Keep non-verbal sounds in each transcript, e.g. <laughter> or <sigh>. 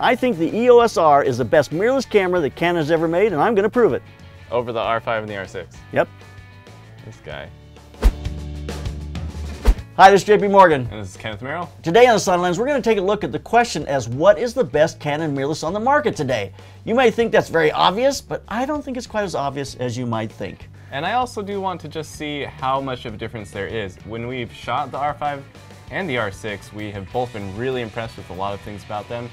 I think the EOS R is the best mirrorless camera that Canon's ever made, and I'm going to prove it. Over the R5 and the R6. Yep. This guy. Hi, this is Jay P Morgan. And this is Kenneth Merrill. Today on the Slanted Lens, we're going to take a look at the question as what is the best Canon mirrorless on the market today? You may think that's very obvious, but I don't think it's quite as obvious as you might think. And I also do want to just see how much of a difference there is. When we've shot the R5 and the R6, we have both been really impressed with a lot of things about them,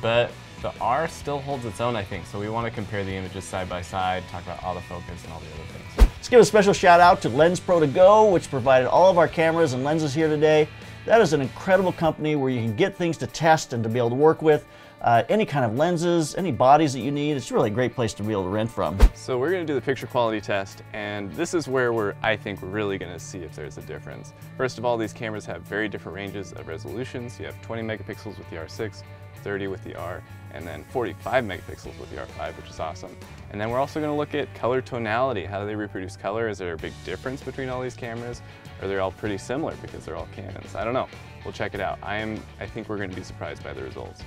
but the R still holds its own, I think, so we want to compare the images side by side, talk about autofocus and all the other things. Let's give a special shout out to Lens Pro to Go, which provided all of our cameras and lenses here today. That is an incredible company where you can get things to test and to be able to work with. Uh, any kind of lenses, any bodies that you need. It's really a great place to be able to rent from. So we're going to do the picture quality test, and this is where we're, I think, we're really going to see if there's a difference. First of all, these cameras have very different ranges of resolutions. You have 20 megapixels with the R6, 30 with the R, and then 45 megapixels with the R5, which is awesome. And then we're also going to look at color tonality. How do they reproduce color? Is there a big difference between all these cameras? Or are they're all pretty similar because they're all Canons? I don't know. We'll check it out. I am. I think we're going to be surprised by the results.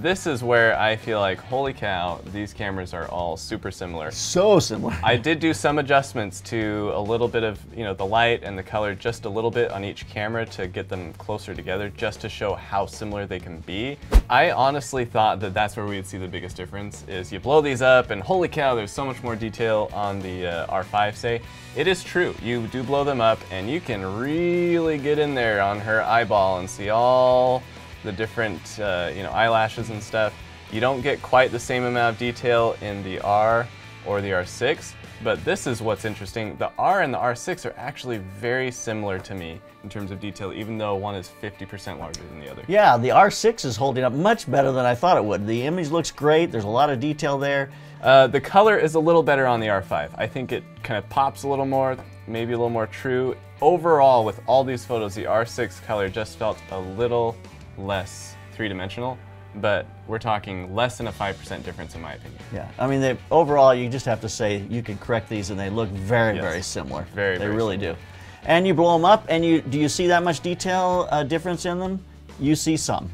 This is where I feel like, holy cow, these cameras are all super similar. So similar. I did do some adjustments to a little bit of, you know, the light and the color just a little bit on each camera to get them closer together just to show how similar they can be. I honestly thought that that's where we would see the biggest difference is you blow these up and holy cow, there's so much more detail on the uh, R5 say. It is true, you do blow them up and you can really get in there on her eyeball and see all the different uh, you know eyelashes and stuff. You don't get quite the same amount of detail in the R or the R6, but this is what's interesting. The R and the R6 are actually very similar to me in terms of detail, even though one is 50% larger than the other. Yeah, the R6 is holding up much better than I thought it would. The image looks great. There's a lot of detail there. Uh, the color is a little better on the R5. I think it kind of pops a little more, maybe a little more true. Overall, with all these photos, the R6 color just felt a little less three-dimensional, but we're talking less than a 5% difference in my opinion. Yeah, I mean, they, overall, you just have to say you can correct these and they look very, Yes. very similar. Very, They very really similar. do. And you blow them up and you, do you see that much detail uh, difference in them? You see some.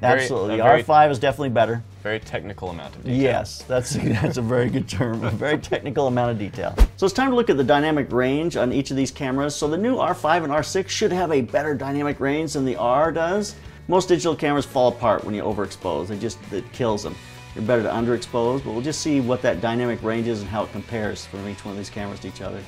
Very- Absolutely. a The very- R5 is definitely better. Very technical amount of detail. Yes, that's <laughs> that's a very good term. A very technical amount of detail. So it's time to look at the dynamic range on each of these cameras. So the new R5 and R6 should have a better dynamic range than the R does. Most digital cameras fall apart when you overexpose. It just it kills them. You're better to underexpose, but we'll just see what that dynamic range is and how it compares from each one of these cameras to each other.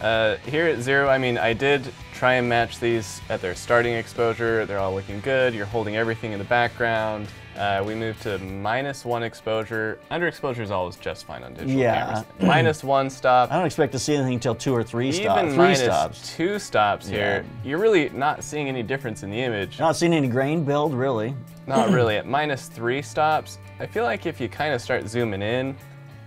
Uh, here at zero, I mean, I did try and match these at their starting exposure. They're all looking good. You're holding everything in the background. Uh, we moved to minus one exposure. Underexposure is always just fine on digital Yeah. cameras. <clears throat> minus one stop. I don't expect to see anything until two or three stops. Even Three minus stops. two stops here, you're really not seeing any difference in the image. Not seeing any grain build really. Not <clears throat> really. At minus three stops, I feel like if you kind of start zooming in,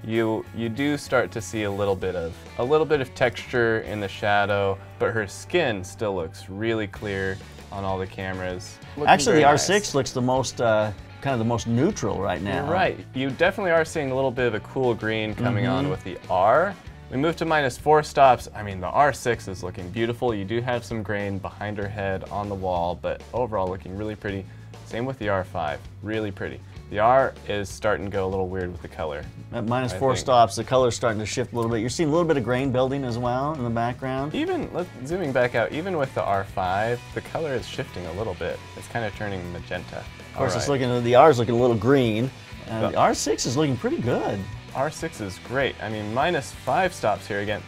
you you do start to see a little bit of a little bit of texture in the shadow, but her skin still looks really clear on all the cameras. Looking Actually, the R6 nice. looks the most uh, kind of the most neutral right now. You're right. You definitely are seeing a little bit of a cool green coming on Mm-hmm. with the R. We moved to minus four stops. I mean, the R6 is looking beautiful. You do have some grain behind her head on the wall, but overall looking really pretty. Same with the R5, really pretty. The R is starting to go a little weird with the color. At four think. stops, the color's starting to shift a little bit. You're seeing a little bit of grain building as well in the background. Even, zooming back out, even with the R5, the color is shifting a little bit. It's kind of turning magenta. Of course, it's looking the R is looking a little green, and the R6 is looking pretty good. R6 is great. I mean, minus five stops here again.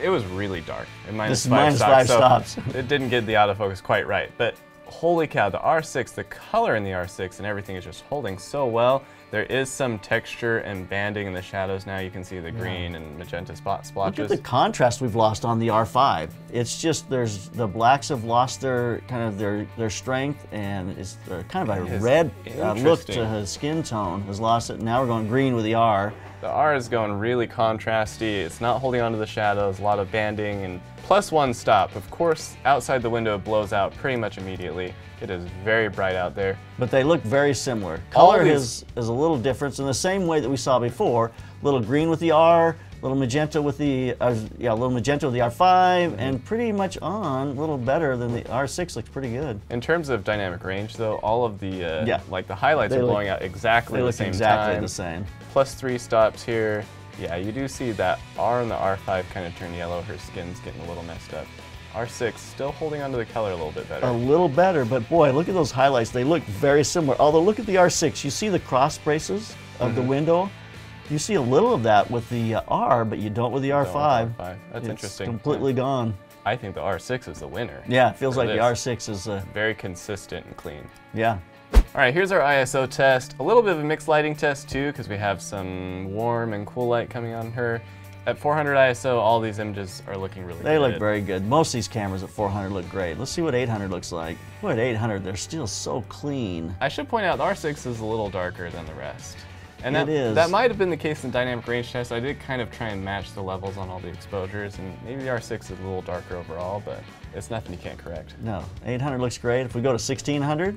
It was really dark. At minus This is five minus stops, five so stops. it didn't get the autofocus quite right. But holy cow, the R6, the color in the R6 and everything is just holding so well. There is some texture and banding in the shadows now. You can see the green and magenta spot splotches. Look at the contrast we've lost on the R5. It's just there's the blacks have lost their kind of their their strength, and it's uh, kind of a It red uh, look to his skin tone. Has lost it. Now we're going green with the R. The R is going really contrasty. It's not holding onto the shadows, a lot of banding, and plus one stop. Of course, outside the window it blows out pretty much immediately. It is very bright out there. But they look very similar. Color is, is a little different in the same way that we saw before. Little green with the R, little magenta with the uh, yeah, little magenta with the R5, and pretty much on a little better than the R6. Looks pretty good. In terms of dynamic range, though, all of the uh, Yeah. like the highlights They are look- blowing out exactly They the look same exactly time. the same. Plus three stops here. Yeah, you do see that R and the R5 kind of turn yellow. Her skin's getting a little messed up. R6 still holding onto the color a little bit better. A little better, but boy, look at those highlights. They look very similar. Although look at the R6. You see the cross braces of the Mm-hmm. window. You see a little of that with the uh, R, but you don't with the R5. the R5. That's It's interesting. Completely gone. I think the R6 is the winner. Yeah, it feels like the. R6 is. Uh, Very consistent and clean. yeah. All right, here's our ISO test. A little bit of a mixed lighting test too, because we have some warm and cool light coming on her. At 400 ISO, all these images are looking really They good. They look very good. Most of these cameras at 400 look great. Let's see what 800 looks like. Boy, at 800, they're still so clean. I should point out the R6 is a little darker than the rest. And It that, is. that might have been the case in dynamic range test. I did kind of try and match the levels on all the exposures, and maybe the R6 is a little darker overall, but it's nothing you can't correct. No, 800 looks great. If we go to 1600,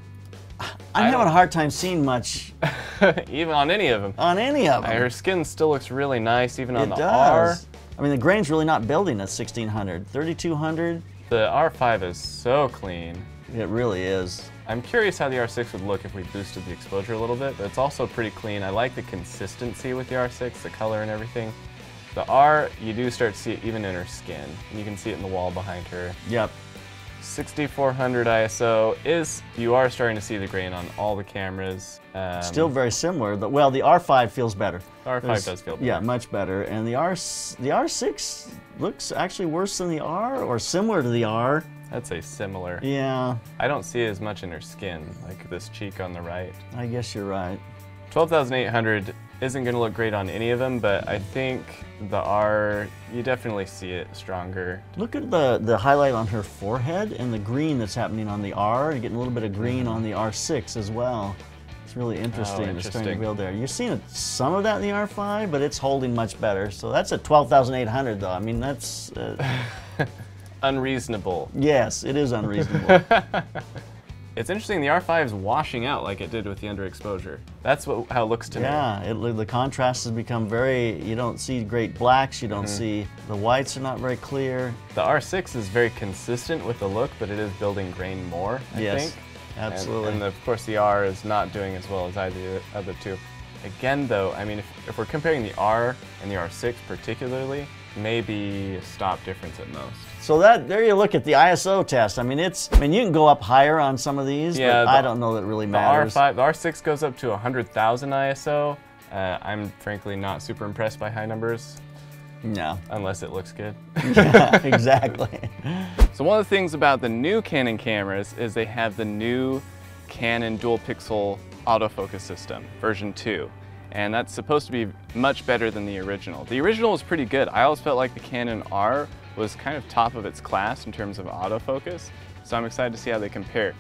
I'm I having a hard time seeing much <laughs> even on any of them. on any of them. Her skin still looks really nice, even on the R. does. I mean, the grain's really not building at 1600. 3200, The R5 is so clean. it really is. I'm curious how the R6 would look if we boosted the exposure a little bit, but it's also pretty clean. I like the consistency with the R6, the color and everything. The R, you do start to see it even in her skin. You can see it in the wall behind her. Yep. 6400 ISO is, you are starting to see the grain on all the cameras. Um, Still very similar. but well, the R5 feels better. The R5 There's- does feel better. Yeah, much better. And the R the R6 looks actually worse than the R or similar to the R. I'd say similar. Yeah, I don't see as much in her skin, like this cheek on the right. I guess you're right. 12,800 isn't going to look great on any of them, but I think the R, you definitely see it stronger. Look at the, the highlight on her forehead and the green that's happening on the R. You're getting a little bit of green on the R6 as well. It's really interesting. It's starting to build there. You're seeing some of that in the R5, but it's holding much better. So that's at 12,800 though. I mean, that's, uh, <laughs> Unreasonable. yes, it is unreasonable. <laughs> It's interesting, the R5 is washing out like it did with the underexposure. That's what, how it looks to me. yeah, the contrast has become very, you don't see great blacks, you don't Mm-hmm. see, the whites are not very clear. The R6 is very consistent with the look, but it is building grain more, I Yes, think. And- absolutely. And, of course, the R is not doing as well as either of the other two. Again, though, I mean, if, if we're comparing the R and the R6 particularly, maybe a stop difference at most. So that there you look at the ISO test. I mean, it's. I mean, you can go up higher on some of these, Yeah, but I don't know that it really The matters. R5, the R6 goes up to 100,000 ISO. Uh, I'm frankly not super impressed by high numbers, No. unless it looks good. <laughs> Yeah, exactly. <laughs> So one of the things about the new Canon cameras is they have the new Canon dual pixel autofocus system, version 2. And that's supposed to be much better than the original. The original was pretty good. I always felt like the Canon R was kind of top of its class in terms of autofocus. So I'm excited to see how they compare.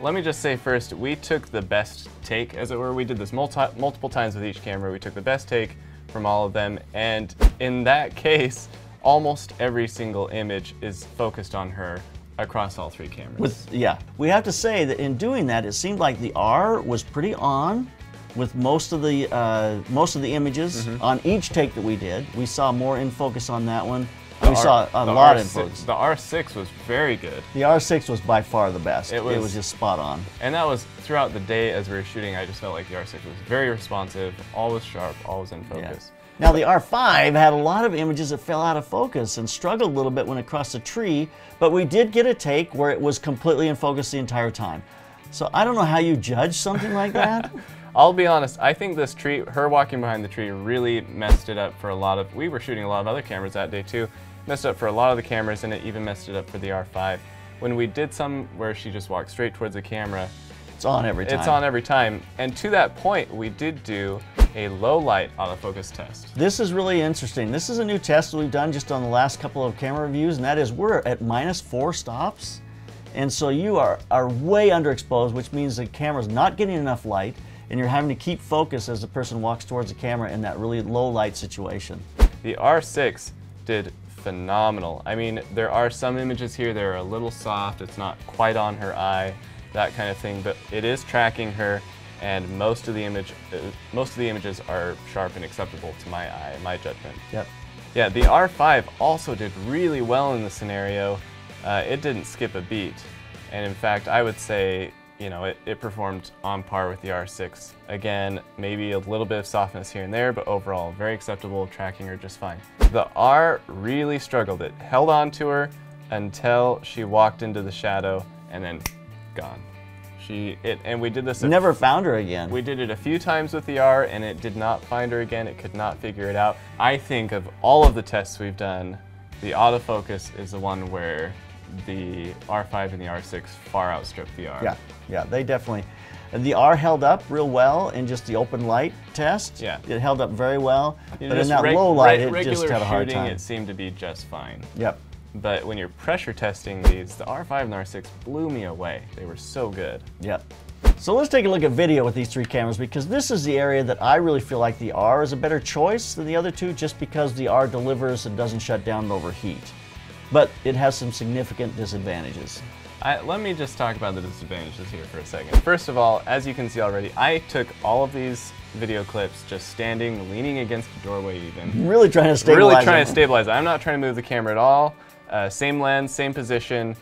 Let me just say first, we took the best take, as it were. We did this multi multiple times with each camera. We took the best take from all of them. And in that case, almost every single image is focused on her across all three cameras. With yeah, we have to say that in doing that, it seemed like the R was pretty on with most of the uh, most of the images Mm-hmm. on each take that we did. We saw more in focus on that one. we R- saw a the lot in R6 focus. The R6 was very good. The R6 was by far the best. It was- just spot on. And that was throughout the day as we were shooting, I just felt like the R6 was very responsive, always sharp, always in focus. Now the R5 had a lot of images that fell out of focus and struggled a little bit when it crossed a tree, but we did get a take where it was completely in focus the entire time. So I don't know how you judge something like that. <laughs> I'll be honest, I think this tree, her walking behind the tree, really messed it up for a lot of. We were shooting a lot of other cameras that day too. Messed up for a lot of the cameras, and it even messed it up for the R5. When we did some where she just walked straight towards the camera, It's on every time. it's on every time. And to that point, we did do a low light autofocus test. This is really interesting. This is a new test that we've done just on the last couple of camera reviews, and that is we're at minus four stops. And so you are, are way underexposed, which means the camera's not getting enough light, and you're having to keep focus as the person walks towards the camera in that really low light situation. The R6 did phenomenal. I mean, there are some images here that are a little soft, it's not quite on her eye, that kind of thing, but it is tracking her and most of the image uh, most of the images are sharp and acceptable to my eye, my judgment. Yep. Yeah, the R5 also did really well in the scenario. Uh, it didn't skip a beat. And in fact, I would say, you know, it, it performed on par with the R6. Again, maybe a little bit of softness here and there, but overall, very acceptable, tracking her just fine. The R really struggled. It held on to her until she walked into the shadow and then gone. She, it, and we did this. a Never found her again. we did it a few times with the R and it did not find her again. It could not figure it out. I think of all of the tests we've done, the autofocus is the one where the R5 and the R6 far outstrip the R. Yeah, yeah, they definitely. and The R held up real well in just the open light test. Yeah. It held up very well. You know, but in that low light, it regular just had a hard shooting, time. it seemed to be just fine. Yep. But when you're pressure testing these, the R5 and the R6 blew me away. They were so good. Yep. So let's take a look at video with these three cameras because this is the area that I really feel like the R is a better choice than the other two just because the R delivers and doesn't shut down and overheat. But it has some significant disadvantages. I, let me just talk about the disadvantages here for a second. First of all, as you can see already, I took all of these video clips just standing, leaning against the doorway even. Really trying to stabilize really trying it. to stabilize it. I'm not trying to move the camera at all. Uh, same lens, same position.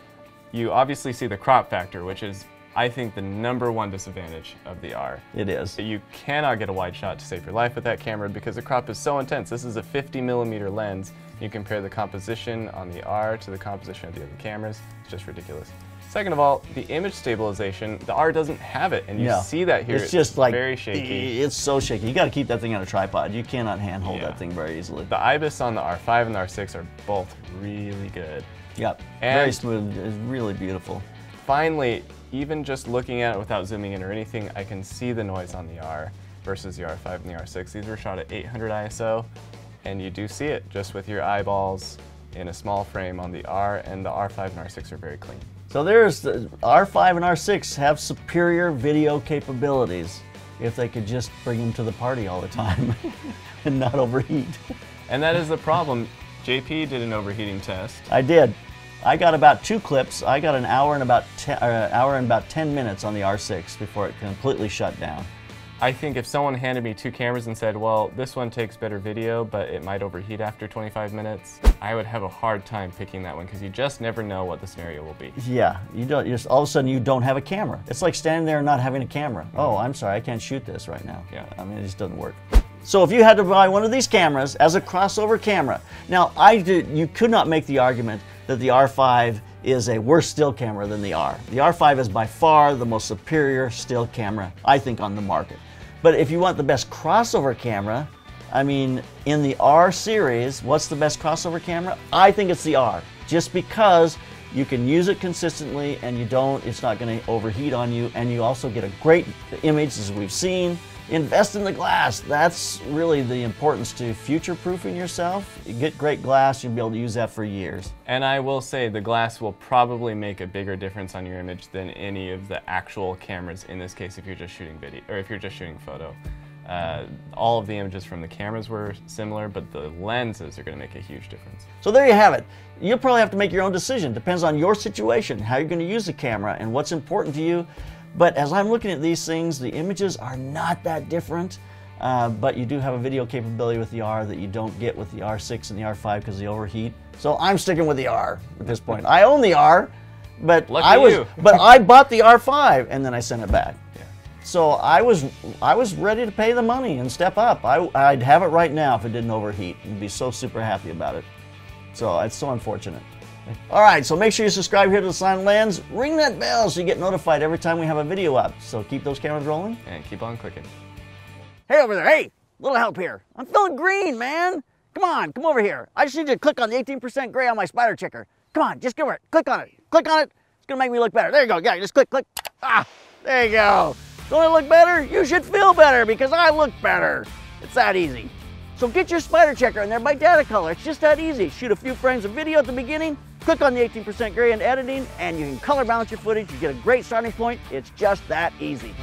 You obviously see the crop factor, which is, I think, the number one disadvantage of the R. It is. You cannot get a wide shot to save your life with that camera because the crop is so intense. This is a 50 millimeter lens. You compare the composition on the R to the composition of the other cameras. It's just ridiculous. Second of all, the image stabilization, the R doesn't have it, and you No. see that here. It's just like very shaky. It's so shaky. You got to keep that thing on a tripod. You cannot handhold Yeah. that thing very easily. The IBIS on the R5 and the R6 are both really good. Yep. very smooth. It's really beautiful. Finally, even just looking at it without zooming in or anything, I can see the noise on the R versus the R5 and the R6. These were shot at 800 ISO, and you do see it just with your eyeballs in a small frame on the R, and the R5 and R6 are very clean. So there's the R5 and R6 have superior video capabilities if they could just bring them to the party all the time <laughs> and not overheat. And that is the problem. JP did an overheating test. I did. I got about two clips. I got an hour and about ten, uh, hour and about 10 minutes on the R6 before it completely shut down. I think if someone handed me two cameras and said, well, this one takes better video, but it might overheat after 25 minutes, I would have a hard time picking that one because you just never know what the scenario will be. Yeah, you don't. Just all of a sudden you don't have a camera. It's like standing there and not having a camera. Mm-hmm. Oh, I'm sorry, I can't shoot this right now. Yeah. I mean, it just doesn't work. So if you had to buy one of these cameras as a crossover camera, now I did, you could not make the argument that the R5 is a worse still camera than the R. The R5 is by far the most superior still camera I think on the market. But if you want the best crossover camera, I mean, in the R series, what's the best crossover camera? I think it's the R, just because you can use it consistently and you don't, it's not going to overheat on you, and you also get a great image as we've seen. Invest in the glass. That's really the importance to future proofing yourself. You get great glass, you'll be able to use that for years. And I will say the glass will probably make a bigger difference on your image than any of the actual cameras in this case if you're just shooting video or if you're just shooting photo. Uh, all of the images from the cameras were similar, but the lenses are going to make a huge difference. So there you have it. You'll probably have to make your own decision. Depends on your situation, how you're going to use the camera, and what's important to you. But as I'm looking at these things, the images are not that different. Uh, but you do have a video capability with the R that you don't get with the R6 and the R5 because they overheat. So I'm sticking with the R at this point. I own the R, but Lucky I was, <laughs> but I bought the R5 and then I sent it back. Yeah. So I was I was ready to pay the money and step up. I, I'd have it right now if it didn't overheat and be so super happy about it. So it's so unfortunate. All right, so make sure you subscribe here to the Slanted Lens. Ring that bell so you get notified every time we have a video up. So keep those cameras rolling. And keep on clicking. Hey over there, hey, little help here. I'm feeling green, man. Come on, come over here. I just need you to click on the 18% gray on my SpyderCheckr. Come on, just give it. Click on it. Click on it. It's gonna make me look better. There you go. Yeah, just click, click. Ah, there you go. Don't I look better? You should feel better because I look better. It's that easy. So get your SpyderCheckr in there by Datacolor. It's just that easy. Shoot a few frames of video at the beginning, click on the 18% gray in editing, and you can color balance your footage. You get a great starting point. It's just that easy.